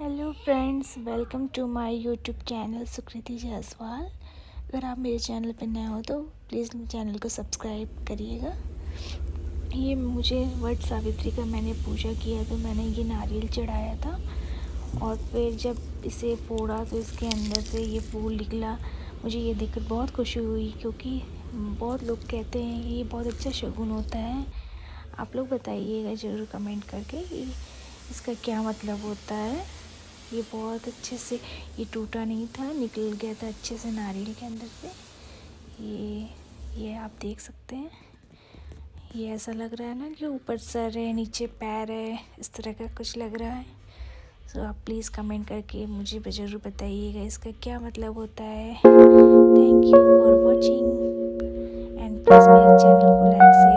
Hello friends welcome to my YouTube channel Sukriti Jaiswal अगर आप मेरे चैनल पर नए हो तो प्लीज़ चैनल को सब्सक्राइब करिएगा। ये मुझे वट सावित्री का मैंने पूजा किया तो मैंने ये नारियल चढ़ाया था। और फिर जब इसे फोड़ा तो इसके अंदर से ये फूल निकला, मुझे ये देखकर बहुत खुशी हुई क्योंकि बहुत लोग कहते हैं ये बहुत अच्छा शगुन होता है। आप लोग बताइएगा ज़रूर कमेंट करके इसका क्या मतलब होता है। ये बहुत अच्छे से, ये टूटा नहीं था, निकल गया था अच्छे से नारियल के अंदर से। ये ये आप देख सकते हैं। ये ऐसा लग रहा है ना कि ऊपर सर है, नीचे पैर है, इस तरह का कुछ लग रहा है। सो आप प्लीज़ कमेंट करके मुझे ज़रूर बताइएगा इसका क्या मतलब होता है। Thank you for watching and please मेरे चैनल को लाइक